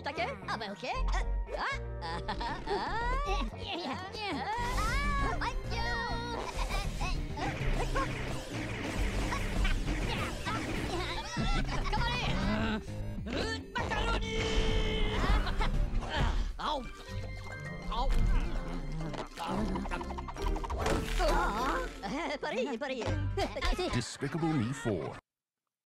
Shiitake? Ah bah ok. Ah, ah, ah, ah, ah. Ah. Come on in. Macaroni! Au! Au! Ah, Pareil, pareil. Despicable Me 4.